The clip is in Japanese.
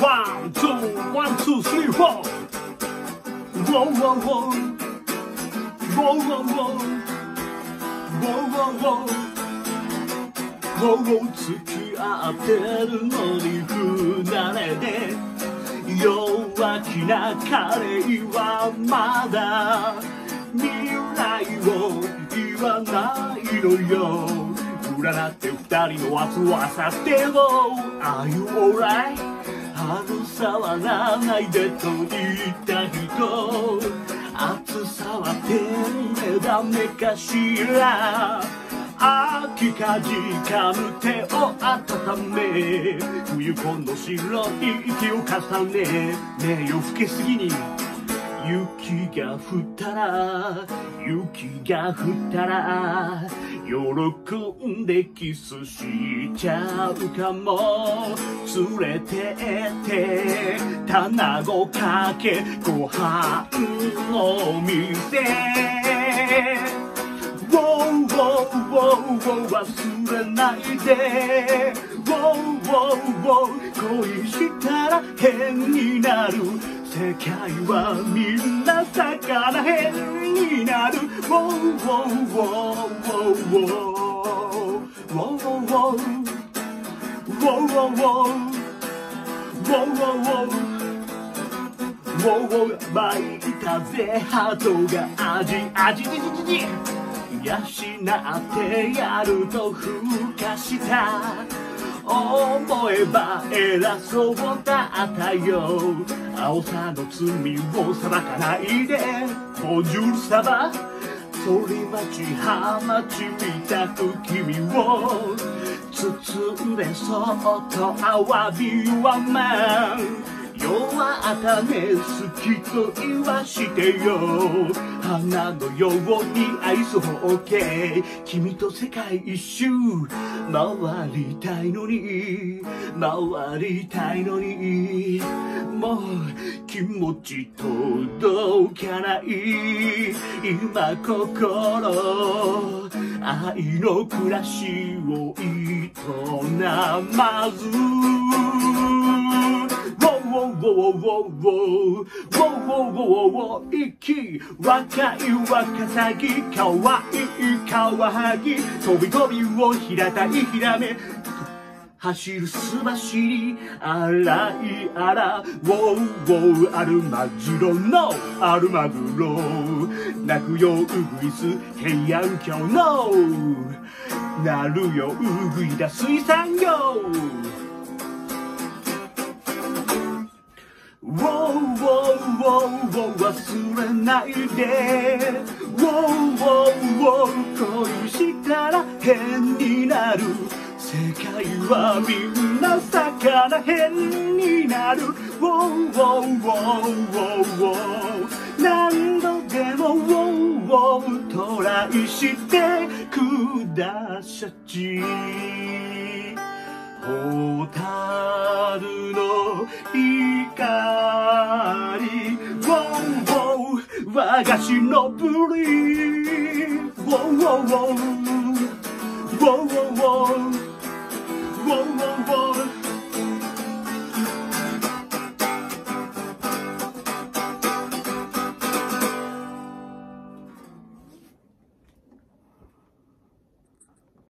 ワン、ツー、ワン、ツー、スリー、フォー。ワン、ワー、ワン。ワー、ワン、ワー。ワン、ワン、ワ。もう付きあってるのに不慣れで弱気な彼はまだ未来を言わないのよ占って二人の明日はさてを Are you alright? あの触らないでと言った人熱さは手でダメかしら。秋かじかむ手を温め冬この白い息を重ねねえ夜更けすぎに雪が降ったら雪が降ったら喜んでキスしちゃうかも。連れてって卵かけご飯の店 Wow, wow, wow, wow 忘れないで。Wow, wow, wow 恋したら変になる。世界はみんな魚変になる。Wow, wow, wow, 巻いたぜハートが味味じじじじ養ってやるとふかした思えば偉そうだったよ青さの罪を裁かないでボンジュールサバ鳥町ハマチみたく君を包んでそっとアワビはマン弱ったね好きと言わしてよ。花のように愛想 OK 君と世界一周。回りたいのに。回りたいのに。もう気持ち届かない今心愛の暮らしを営まず Wow, wow, wow, wow, wow, wow, wow, 息若い若さぎ可愛い可はぎ飛び込みを平たいひらめ走るすばしりあらいあらウォーウォーアルマジロのアルマグロ。泣くよウグイス平安京の。なるよウグイだ水産業。Wow, wow, wow, wow 忘れないで。Wow, wow, wow 恋したら変になる。世界はみんな魚変になる。Wow, wow, wow, wow, 何度でも Wow, wow トライしてくださちホタルの光ウォーウォー和菓子のプリンウォーウォ